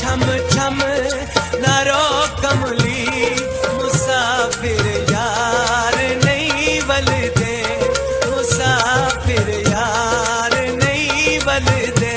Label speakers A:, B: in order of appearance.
A: छम छम नारो कमली मुसाफिर यार नहीं बल दे मुसाफिर यार नहीं बल दे